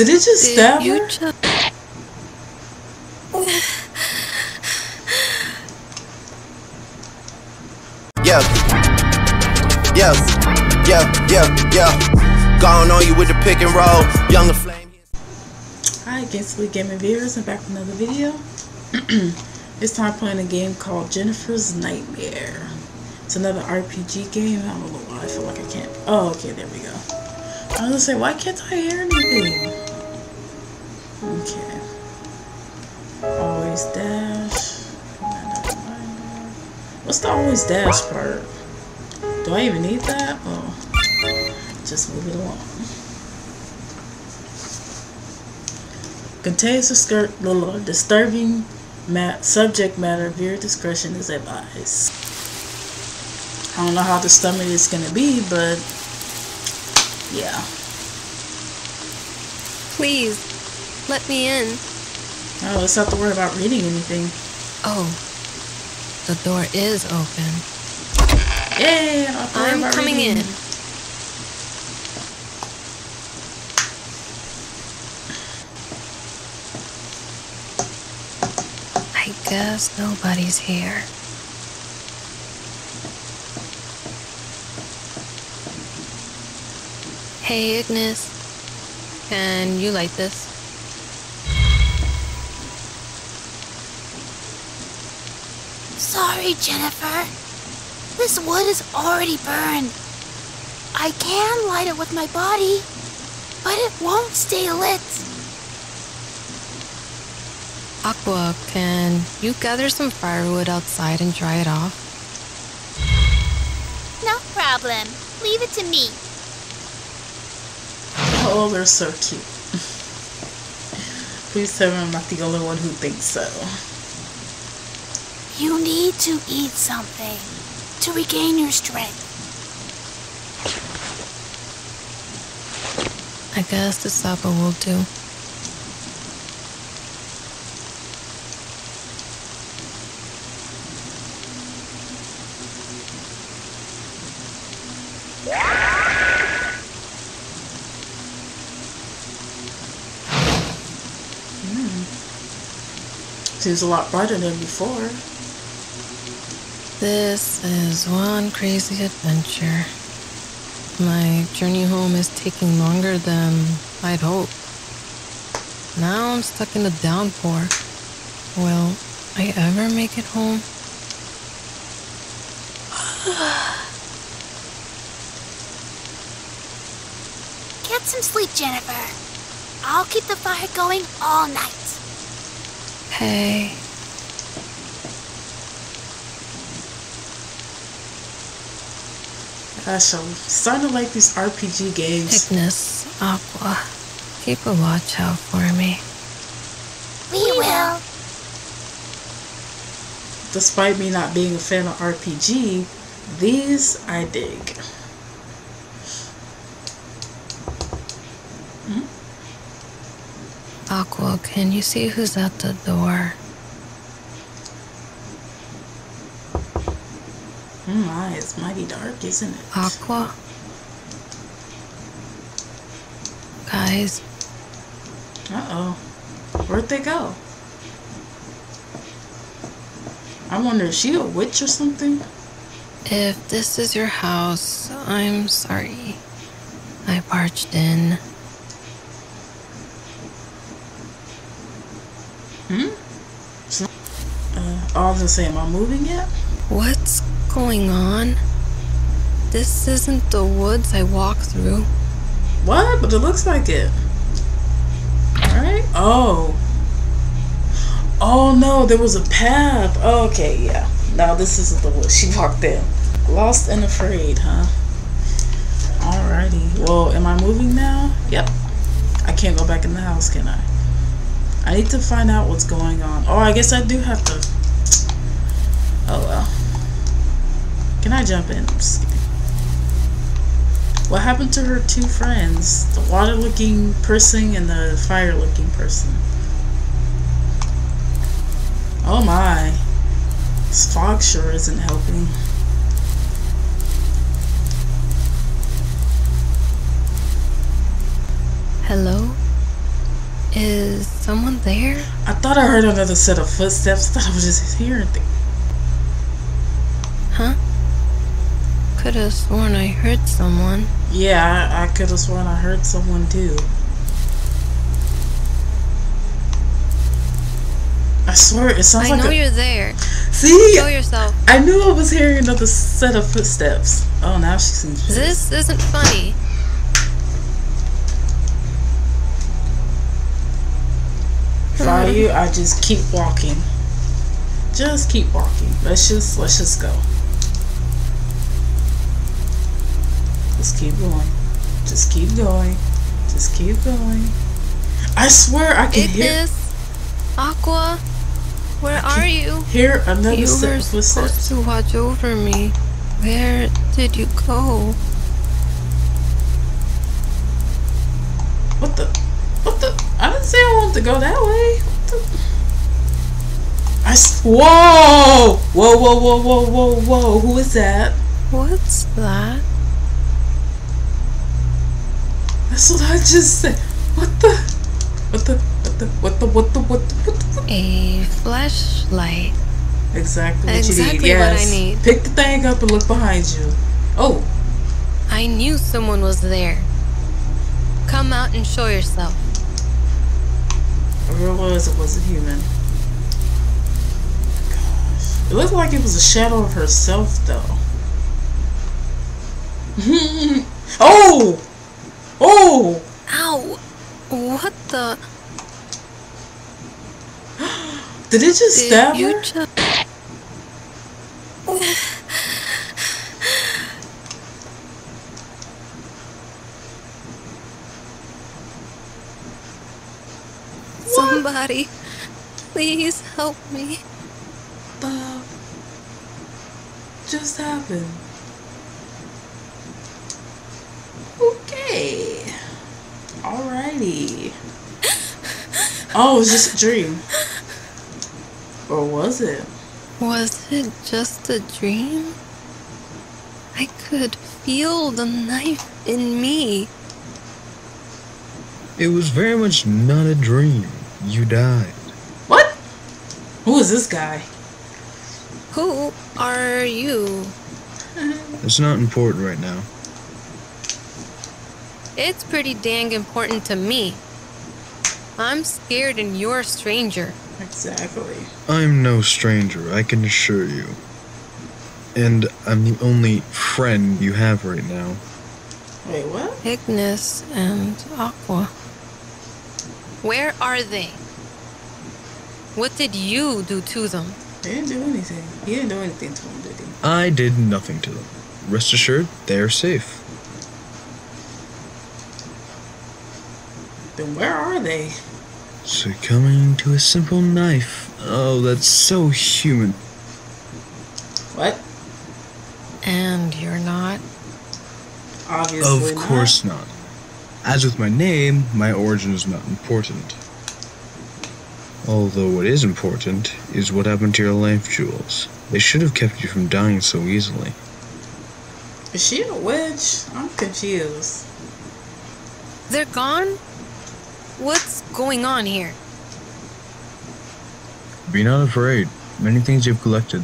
Did it just Did stab you her? just... Yeah. Yeah. Yeah. Yeah. Yeah. Gone on you with the pick and roll. Younger flame. Hi, Gamesta Gaming viewers, and back with another video. it's time playing a game called Jennifer's Nightmare. It's another RPG game. I don't know why I feel like I can't. Oh, okay, there we go. I was gonna say, why can't I hear anything? Okay. Always dash. What's the always dash part? Do I even need that? Oh, just move it along. contains the disturbing mat, subject matter. Viewer discretion is advised. I don't know how the stomach is going to be, but yeah. Please, let me in. Oh, let's not have to worry about reading anything. Oh, the door is open. Yay! I don't have to I'm coming reading. in. I guess nobody's here. Hey, Ignis. Can you light this? Sorry, Jennifer. This wood is already burned. I can light it with my body, but it won't stay lit. Aqua, can you gather some firewood outside and dry it off? No problem. Leave it to me. Oh, they're so cute. Please tell me I'm not the only one who thinks so. You need to eat something to regain your strength. I guess the supper will do. Hmm. Seems a lot brighter than before. This is one crazy adventure. My journey home is taking longer than I'd hoped. Now I'm stuck in the downpour. Will I ever make it home? Get some sleep, Jennifer. I'll keep the fire going all night. Hey, Gosh, I'm starting to like these RPG games. Ignis, Aqua, keep a watch out for me. We will. Despite me not being a fan of RPG, these I dig. Aqua, can you see who's at the door? Oh my, it's mighty dark, isn't it? Aqua? Guys, Uh oh. Where'd they go? I wonder, is she a witch or something? if this is your house, I'm sorry. I barged in. Uh, oh, I was gonna say, am I moving yet? What's going on? This isn't the woods I walked through. What? But it looks like it. Alright. Oh. Oh no, there was a path. Oh, okay, yeah. Now this isn't the woods she walked in. Lost and afraid, huh? Alrighty. Well, am I moving now? Yep. I can't go back in the house, can I? I need to find out what's going on. Oh, I guess I do have to. Oh well. Can I jump in? I'm. What happened to her two friends? The water looking person and the fire looking person. Oh my. This fog sure isn't helping. Hello? Is someone there? I thought I heard another set of footsteps. I thought I was just hearing things. Huh? Could have sworn I heard someone. Yeah, I, I could have sworn I heard someone too. I swear, it sounds I like know a, you're there. See, Show yourself. I knew I was hearing another set of footsteps. Oh, now she seems. pissed. This isn't funny. If I you, I just keep walking. Just keep walking. Let's just let's just go. Just keep going. Just keep going. Just keep going. I swear I can hear Aqua, where are you? hear another You set were supposed to watch over me. Where did you go? What the? What the? I didn't say I wanted to go that way. What the? I s- whoa! Whoa! Whoa! Whoa! Whoa! Whoa! Whoa! Who is that? What's that? That's what I just said. What the? What the? What the? What the? What the? What the? What the? What the? A flashlight. Exactly what you Exactly need. what I need. Pick the thing up and look behind you. Oh, I knew someone was there. Come out and show yourself. I realized it wasn't human. Gosh. It looked like it was a shadow of herself, though. oh! Oh! Ow! What the? Did it just Did stab you her? just... Somebody, please help me. the just happened? Okay. Alrighty. Oh, it was just a dream. Or was it? Was it just a dream? I could feel the knife in me. It was very much not a dream. You died. What? Who is this guy? Who are you? It's not important right now. It's pretty dang important to me. I'm scared and you're a stranger. Exactly. I'm no stranger, I can assure you. And I'm the only friend you have right now. Wait, what? Ignis and Aqua. Where are they? What did you do to them? He didn't do anything. He didn't do anything to them, did he? I did nothing to them. Rest assured, they are safe. Then where are they? Succumbing to a simple knife. Oh, that's so human. What? And you're not? Obviously Of course not. As with my name, my origin is not important. Although what is important is what happened to your life jewels. They should have kept you from dying so easily. Is she a witch? I'm confused. They're gone? What's going on here? Be not afraid. Many things you've collected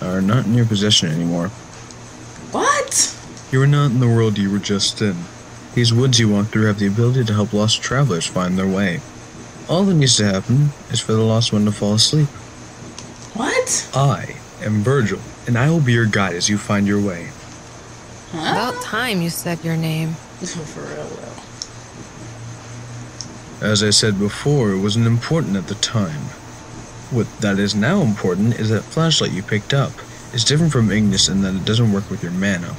are not in your possession anymore. What? You are not in the world you were just in. These woods you walk through have the ability to help lost travelers find their way. All that needs to happen is for the lost one to fall asleep. What? I am Virgil, and I will be your guide as you find your way. Huh? About time you said your name. This will for real, well. As I said before, it wasn't important at the time. What that is now important is that flashlight you picked up is different from Ignis in that it doesn't work with your mana.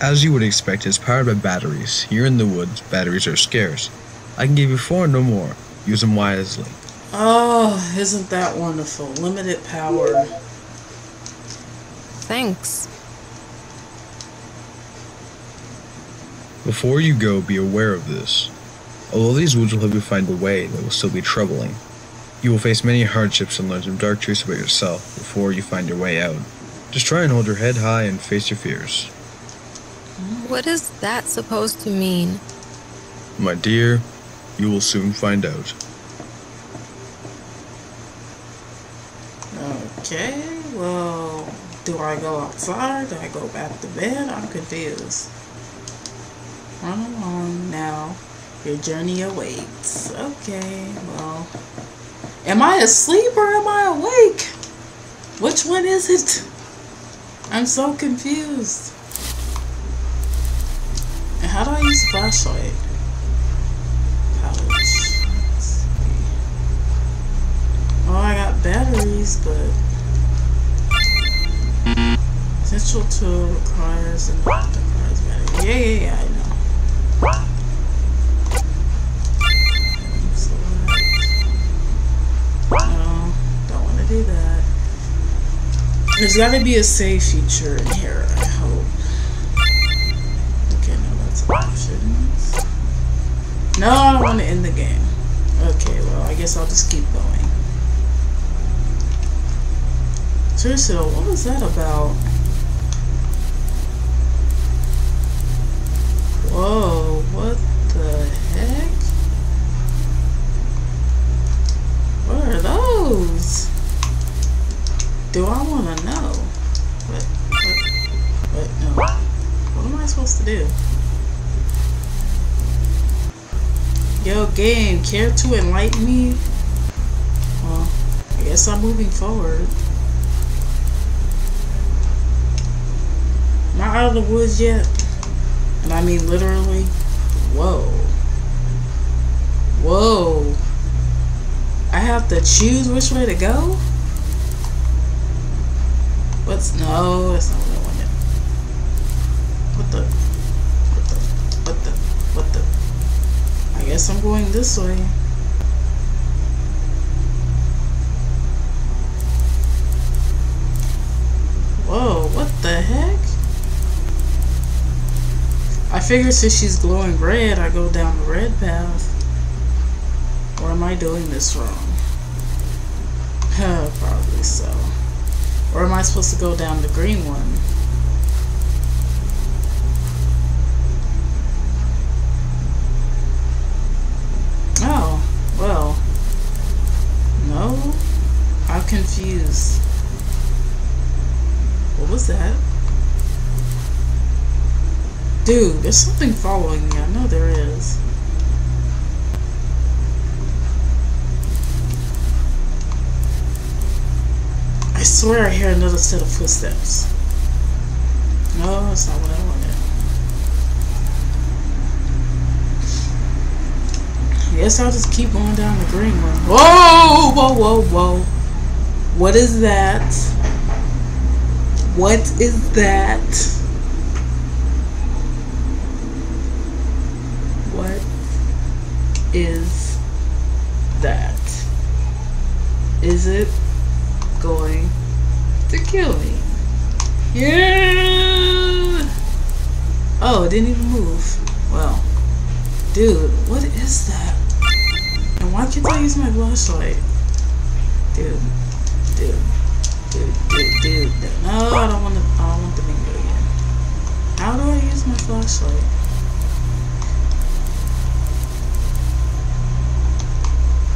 As you would expect, it's powered by batteries. Here in the woods, batteries are scarce. I can give you four, no more. Use them wisely. Oh, isn't that wonderful? Limited power. Thanks. Before you go, be aware of this. Although these woods will help you find a way, they will still be troubling. You will face many hardships and learn some dark truths about yourself before you find your way out. Just try and hold your head high and face your fears. What is that supposed to mean? My dear, You will soon find out. Okay, well, do I go outside? Do I go back to bed? I'm confused. Run along now. Your journey awaits. Okay, well. Am I asleep or am I awake? Which one is it? I'm so confused. And how do I use flashlight? Oh, I got batteries, but essential tool requires and requires battery. Yeah, yeah, yeah, I know. Do that. There's got to be a save feature in here, I hope. Okay, no, that's options. No, I don't want to end the game. Okay, well, I guess I'll just keep going. Seriously, what was that about? Whoa, what Do I want to know? What, what, what, no. What am I supposed to do? Yo, game, care to enlighten me? Well, I guess I'm moving forward. I out of the woods yet? And I mean literally. Whoa. Whoa. I have to choose which way to go? What's no, that's not what I wanted. What the what the what the what the I guess I'm going this way. Whoa, what the heck? I figure since she's glowing red, I go down the red path. Or am I doing this wrong? Probably so. Or am I supposed to go down the green one? Oh, well. No? I'm confused. What was that? Dude, there's something following me. I know there is. I swear I hear another set of footsteps. No, that's not what I wanted. Guess I'll just keep going down the green one. Whoa, whoa, whoa, whoa. What is that? What is that? What is that? Is it to kill me? Yeah! Oh, it didn't even move. Well, dude, what is that? And why can't I use my flashlight? Dude, dude, dude, dude, dude. No, I don't want to. I don't want the menu again. How do I use my flashlight?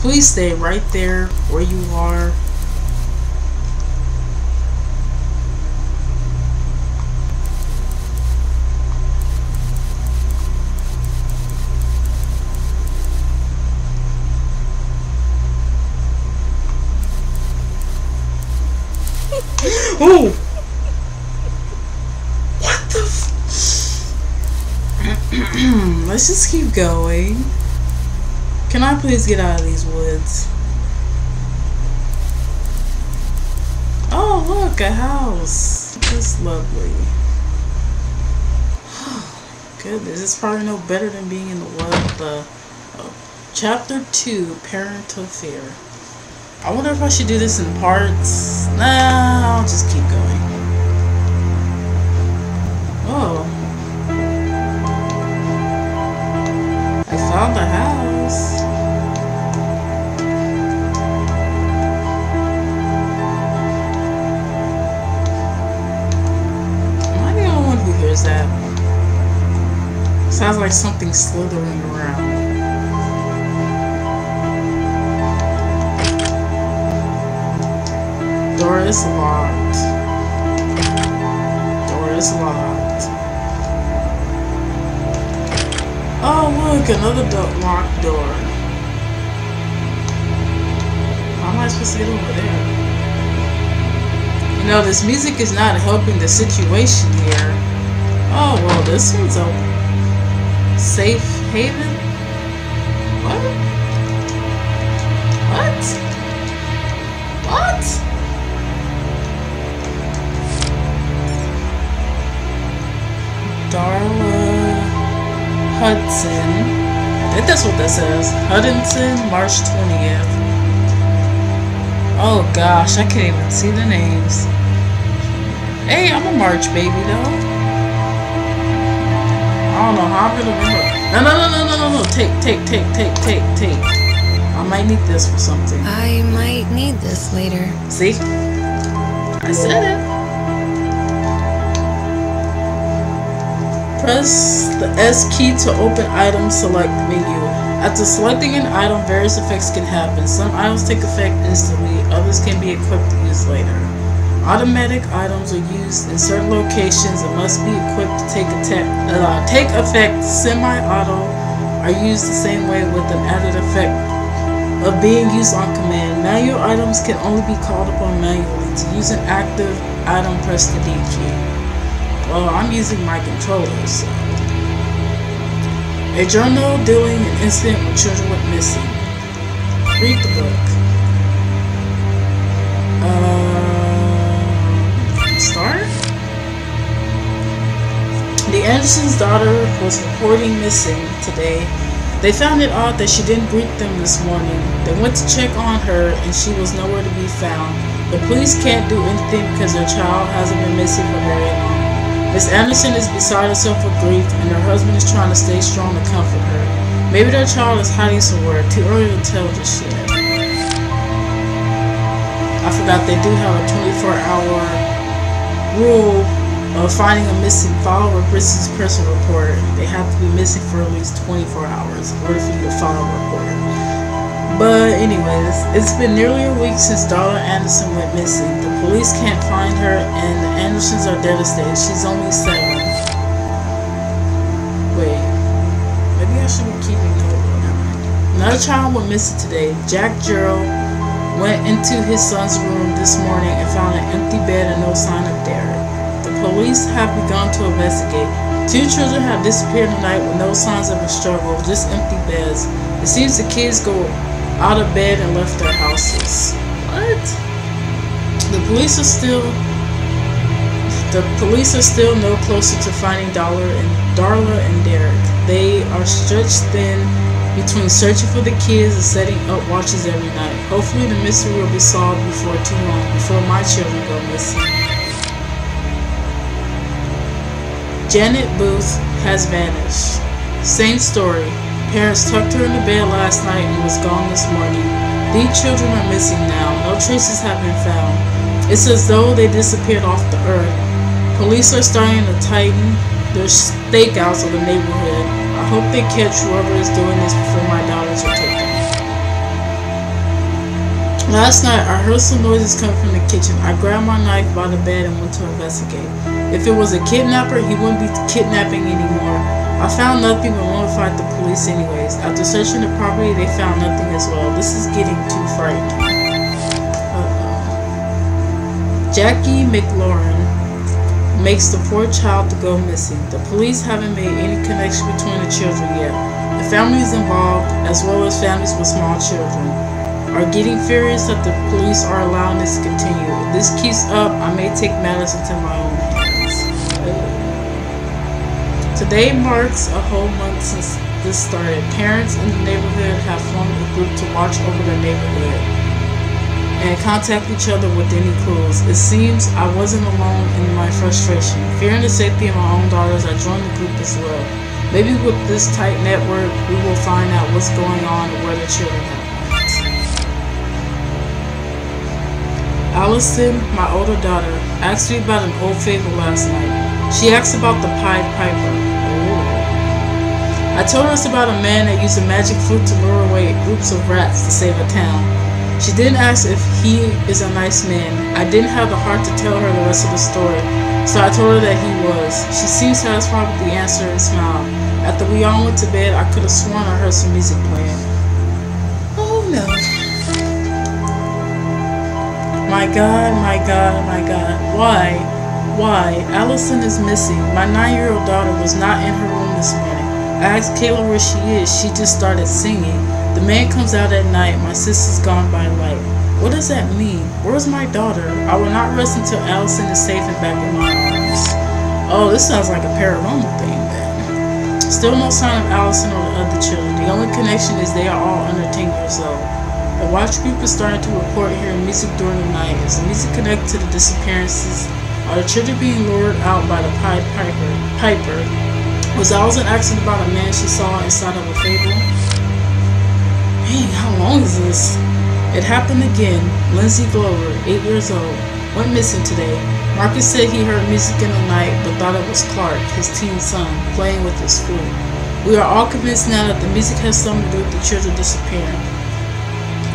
Please stay right there where you are. Oh! What the Let's just keep going. Can I please get out of these woods? Oh, look, a house. That's lovely. Goodness, it's probably no better than being in the what the oh. chapter two, parental fear. I wonder if I should do this in parts. Nah, I'll just keep going. Oh. I found the house. Am I the only one who hears that? Sounds like something slithering around. Is locked. Door is locked. Oh look, another do- locked door. How am I supposed to get over there? You know, this music is not helping the situation here. Oh well, this one's open. Safe haven? Hudson. I think that's what that says. Hudson, March 20th. Oh gosh, I can't even see the names. Hey, I'm a March baby though. I don't know how I'm gonna remember. No, no, no, no, no, no, no. Take, take, take, take, take, take. I might need this for something. I might need this later. See? I said it. Press the S key to open item select menu. After selecting an item, various effects can happen. Some items take effect instantly, others can be equipped to use later. Automatic items are used in certain locations and must be equipped to take, uh, take effect. Semi-auto are used the same way with an added effect of being used on command. Manual items can only be called upon manually. To use an active item, press the D key. Well, I'm using my controller, so. A journal dealing an incident when children went missing. Read the book. Uh, start? The Anderson's daughter was reporting missing today. They found it odd that she didn't greet them this morning. They went to check on her and she was nowhere to be found. The police can't do anything because their child hasn't been missing for very long. Miss Anderson is beside herself with grief and her husband is trying to stay strong to comfort her. Maybe their child is hiding somewhere. Too early to tell just yet. I forgot they do have a 24 hour rule of finding a missing file or Britain's person report. They have to be missing for at least 24 hours in order for you to file a report. But anyways, it's been nearly a week since Darla Anderson went missing. The police can't find her and the Andersons are devastated. She's only seven. Wait, maybe I should be keeping note. Another child went missing today. Jack Gerald went into his son's room this morning and found an empty bed and no sign of Derek. The police have begun to investigate. Two children have disappeared tonight with no signs of a struggle, just empty beds. It seems the kids go out of bed and left their houses. What? The police are still the police are still no closer to finding Darla and Darla and Derek. They are stretched thin between searching for the kids and setting up watches every night. Hopefully the mystery will be solved before too long, before my children go missing. Janet Booth has vanished. Same story. Parents tucked her in the bed last night and was gone this morning. These children are missing now. No traces have been found. It's as though they disappeared off the earth. Police are starting to tighten their stakeouts of the neighborhood. I hope they catch whoever is doing this before my daughters are taken. Last night, I heard some noises coming from the kitchen. I grabbed my knife by the bed and went to investigate. If it was a kidnapper, he wouldn't be kidnapping anymore. I found nothing but notified the police anyways. After searching the property, they found nothing as well. This is getting too frightening. Uh-oh. Jackie McLaurin makes the poor child to go missing. The police haven't made any connection between the children yet. The families involved, as well as families with small children, are getting furious that the police are allowing this to continue. If this keeps up, I may take matters into my own hands. Today marks a whole month since this started. Parents in the neighborhood have formed a group to watch over their neighborhood and contact each other with any clues. It seems I wasn't alone in my frustration. Fearing the safety of my own daughters, I joined the group as well. Maybe with this tight network, we will find out what's going on and where the children went. Allison, my older daughter, asked me about an old fable last night. She asked about the Pied Piper. I told her it's about a man that used a magic flute to lure away groups of rats to save a town. She didn't ask if he is a nice man. I didn't have the heart to tell her the rest of the story, so I told her that he was. She seemed satisfied with the answer and smiled. After we all went to bed, I could have sworn I heard some music playing. Oh no. My God, my God, my God. Why? Why? Allison is missing. My nine year old daughter was not in her room this morning. I asked Kayla where she is. She just started singing. The man comes out at night. My sister's gone by light. What does that mean? Where's my daughter? I will not rest until Allison is safe and back in my arms. Oh, this sounds like a paranormal thing then. Still no sign of Allison or the other children. The only connection is they are all under 10 years old. The watch group is starting to report hearing music during the night. Is the music connected to the disappearances? Are the children being lured out by the Pied Piper? Piper? Was Allison asking about a man she saw inside of a fable? Dang, how long is this? It happened again. Lindsay Glover, 8 years old, went missing today. Marcus said he heard music in the night but thought it was Clark, his teen son, playing with his flute. We are all convinced now that the music has something to do with the children disappearing.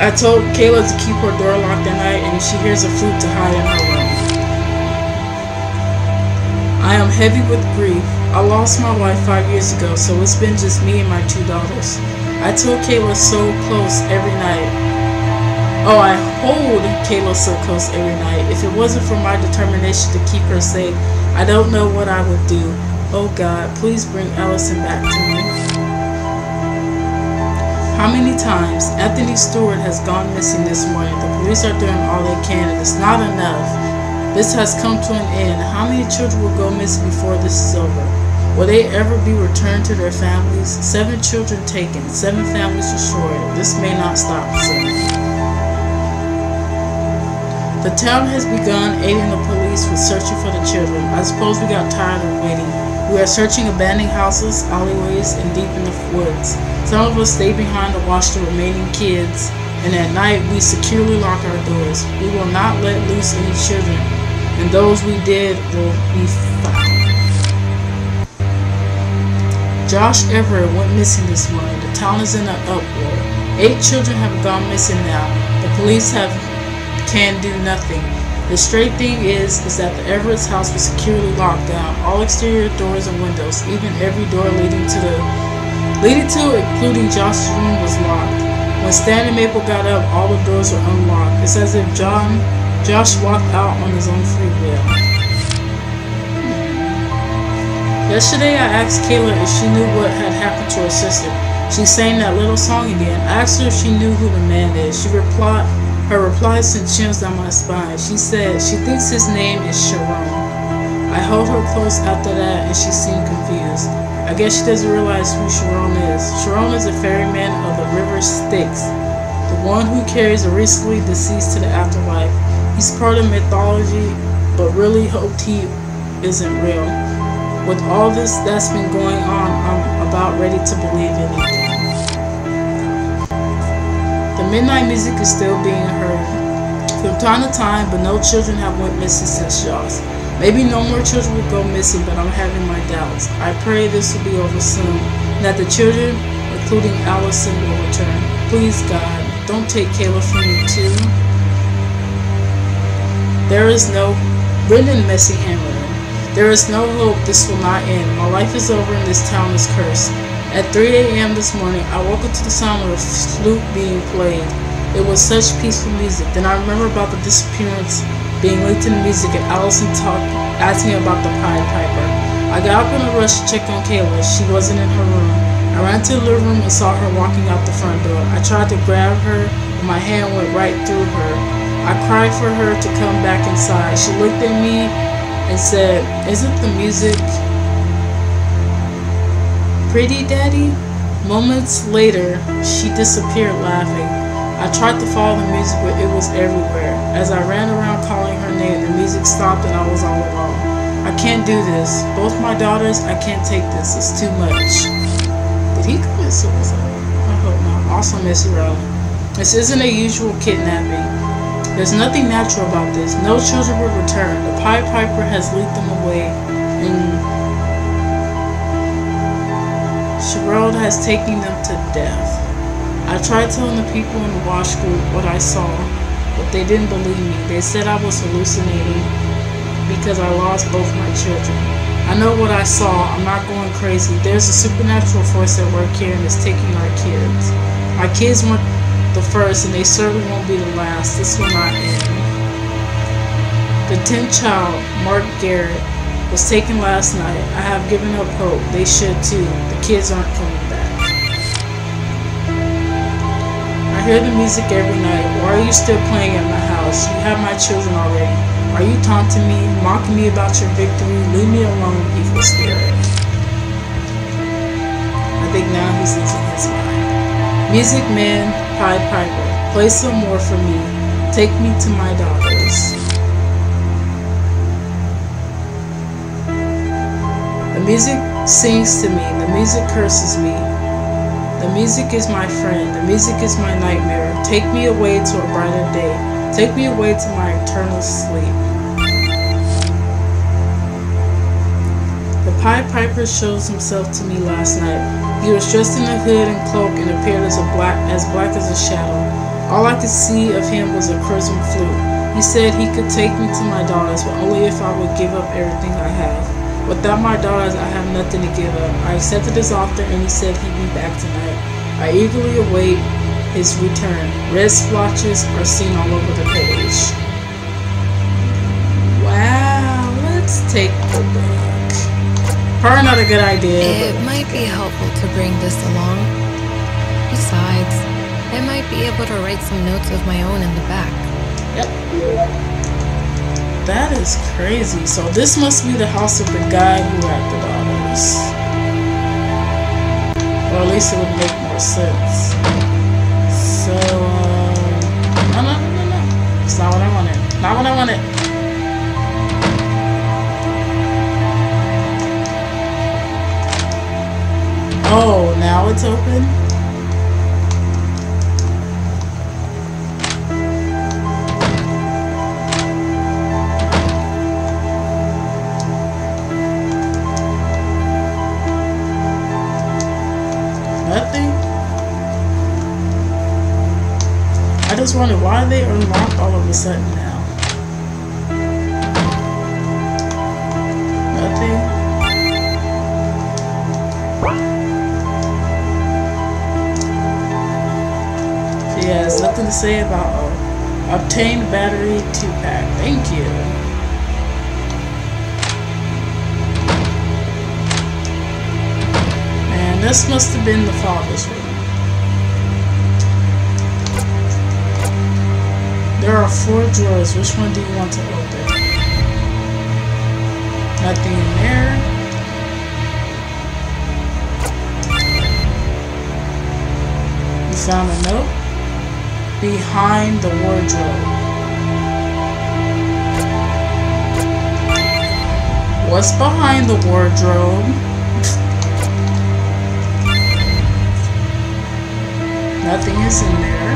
I told Kayla to keep her door locked at night and if she hears a flute to hide in her room. I am heavy with grief. I lost my wife five years ago, so it's been just me and my two daughters. I told Kayla so close every night. Oh, I hold Kayla so close every night. If it wasn't for my determination to keep her safe, I don't know what I would do. Oh God, please bring Allison back to me. How many times Anthony Stewart has gone missing this morning? The police are doing all they can and it's not enough. This has come to an end. How many children will go missing before this is over? Will they ever be returned to their families? Seven children taken, seven families destroyed. This may not stop soon. The town has begun aiding the police with searching for the children. I suppose we got tired of waiting. We are searching abandoned houses, alleyways, and deep in the woods. Some of us stay behind to watch the remaining kids, and at night we securely lock our doors. We will not let loose any children, and those we did will be Josh Everett went missing this morning. The town is in an uproar. Eight children have gone missing now. The police have can do nothing. The straight thing is, is that the Everett's house was securely locked down. All exterior doors and windows, even every door leading to the leading to, including Josh's room, was locked. When Stan and Maple got up, all the doors were unlocked. It's as if John, Josh walked out on his own free will. Yesterday, I asked Kayla if she knew what had happened to her sister. She sang that little song again. I asked her if she knew who the man is. She replied, her reply sent chills down my spine. She said she thinks his name is Charon. I held her close after that and she seemed confused. I guess she doesn't realize who Charon is. Charon is a ferryman of the river Styx, the one who carries a recently deceased to the afterlife. He's part of mythology, but really hoped he isn't real. With all this that's been going on, I'm about ready to believe anything. The midnight music is still being heard from time to time, but no children have went missing since Josh. Maybe no more children will go missing, but I'm having my doubts. I pray this will be over soon, and that the children, including Allison, will return. Please, God, don't take Kayla from me too. There is no messy handwriting. There is no hope this will not end. My life is over and this town is cursed. At 3 a.m. this morning, I woke up to the sound of a flute being played. It was such peaceful music. Then I remember about the disappearance being linked to the music and Allison talked, asking about the Pied Piper. I got up in a rush to check on Kayla. She wasn't in her room. I ran to the living room and saw her walking out the front door. I tried to grab her, but my hand went right through her. I cried for her to come back inside. She looked at me and said, Isn't the music pretty, Daddy? Moments later, she disappeared laughing. I tried to follow the music, but it was everywhere. As I ran around calling her name, the music stopped and I was all alone. I can't do this. Both my daughters, I can't take this. It's too much. Did he commit suicide? I hope not. Also, Miss Rowe. This isn't a usual kidnapping. There's nothing natural about this. No children will return. The Pied Piper has leaked them away, and Charon has taken them to death. I tried telling the people in the wash group what I saw, but they didn't believe me. They said I was hallucinating because I lost both my children. I know what I saw. I'm not going crazy. There's a supernatural force at work here and it's taking our kids. My kids weren't the first and they certainly won't be the last. This will not end. The 10th child, Mark Garrett, was taken last night. I have given up hope. They should too. The kids aren't coming back. I hear the music every night. Why are you still playing at my house? You have my children already. Are you taunting me, mocking me about your victory? Leave me alone, evil spirit. I think now he's losing his mind. Music man, Pied Piper, play some more for me. Take me to my daughters. The music sings to me. The music curses me. The music is my friend. The music is my nightmare. Take me away to a brighter day. Take me away to my eternal sleep. Pied Piper shows himself to me last night. He was dressed in a hood and cloak and appeared as a black as black as a shadow. All I could see of him was a crimson flute. He said he could take me to my daughters, but only if I would give up everything I have. Without my daughters, I have nothing to give up. I accepted his offer and he said he'd be back tonight. I eagerly await his return. Red splotches are seen all over the page. Wow, let's take a. Probably not a good idea. It might be helpful to bring this along. Besides, I might be able to write some notes of my own in the back. Yep. That is crazy. So this must be the house of the guy who had the daughters. Or at least it would make more sense. So, um, no, no, no, no, no. It's not what I wanted. Not what I wanted. Oh, now it's open? Nothing? I just wonder why they unlocked all of a sudden now. Say about oh, obtain battery 2 pack. Thank you. And this must have been the father's room. There are four drawers. Which one do you want to open? Nothing in there. Found a note behind the wardrobe. What's behind the wardrobe? Nothing is in there.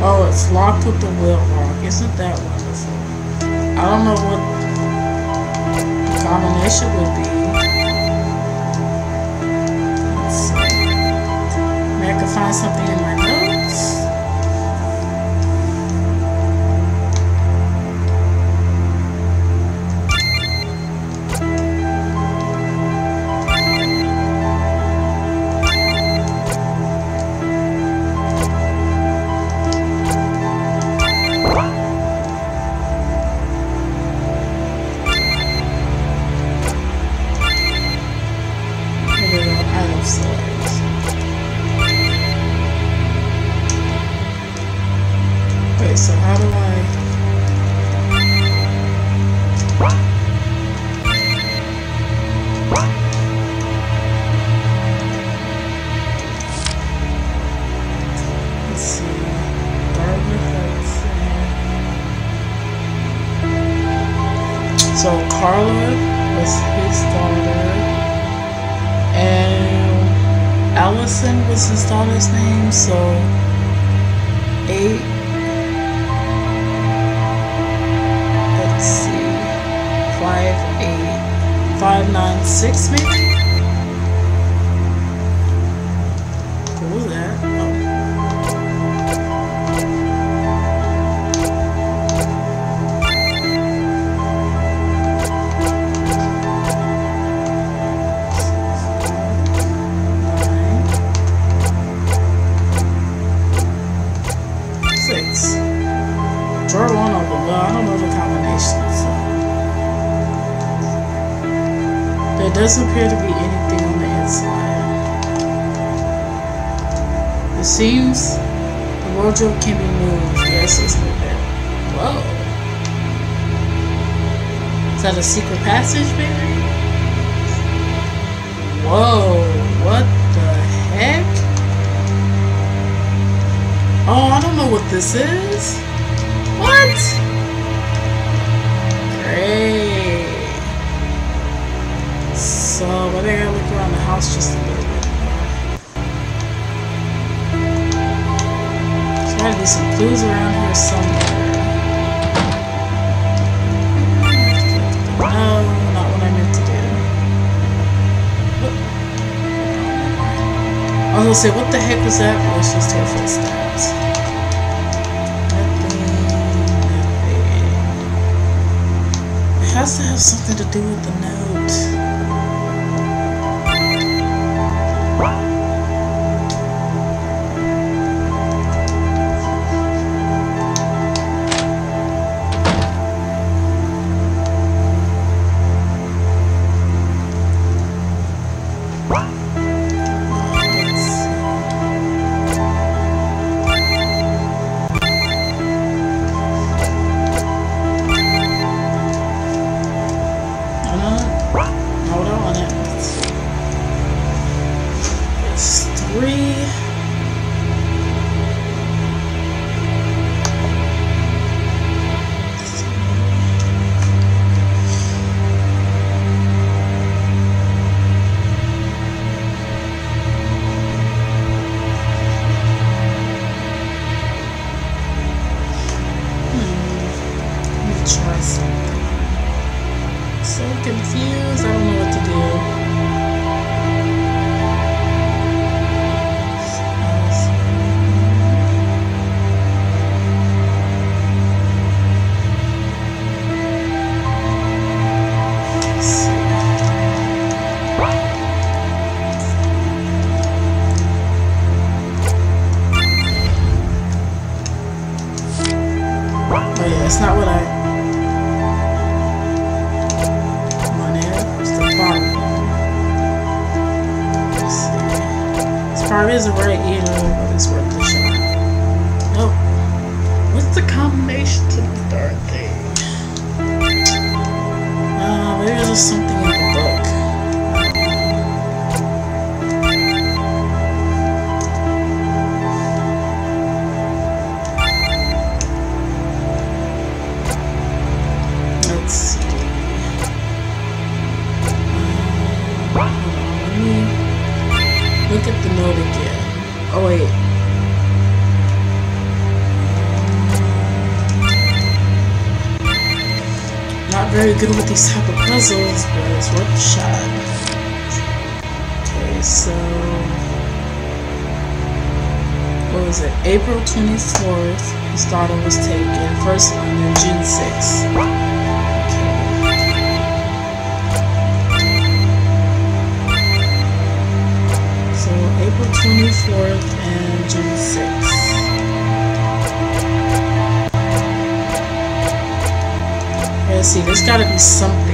Oh, it's locked with the wheel lock. Isn't that wonderful? I don't know what the combination would be. Maybe I can his name, so eight. Let's see, five, eight, 596 maybe? The wardrobe can be moved. Yes, it's moving. Whoa. Is that a secret passage, baby? Whoa, what the heck? Oh, I don't know what this is. What? Great. So, I gotta look around the house just a bit gotta be some clues around here somewhere. No, not what I meant to do. What? Oh, I was gonna say, what the heck was that? Well, it's just her footsteps. Nothing, nothing. It has to have something to do with the note. Oh yeah, it's not what I Come on in. It's the bottom. Let's see. This part isn't right either, but it's worth the shot. Nope. What's the combination to the darn thing? Uh, maybe there's just good with these type of puzzles, but it's worth a shot. Okay, so what was it? April 24th, his daughter was taken. First London, June 6th. So April 24th and June 6th. See, there's gotta be something.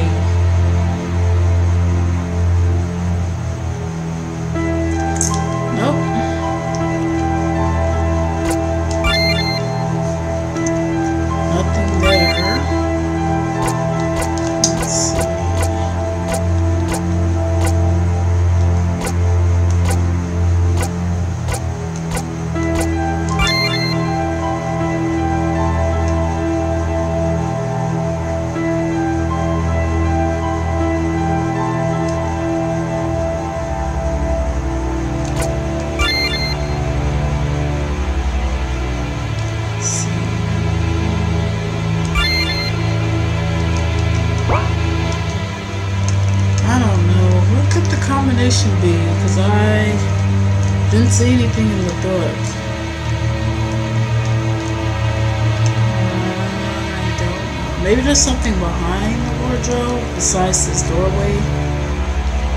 Maybe there's something behind the wardrobe besides this doorway.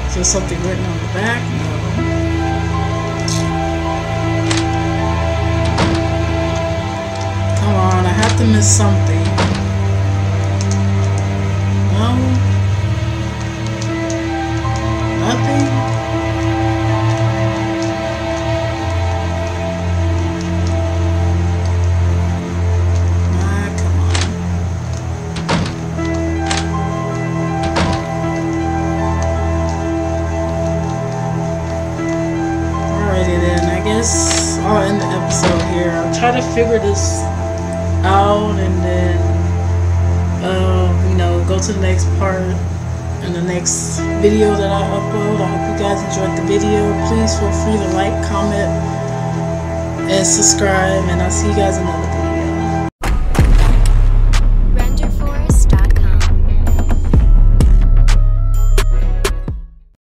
Is there something written on the back? No. Come on, I have to miss something. No. Nothing. Figure this out and then, uh, you know, go to the next part in the next video that I upload. I hope you guys enjoyed the video. Please feel free to like, comment, and subscribe, and I'll see you guys in another.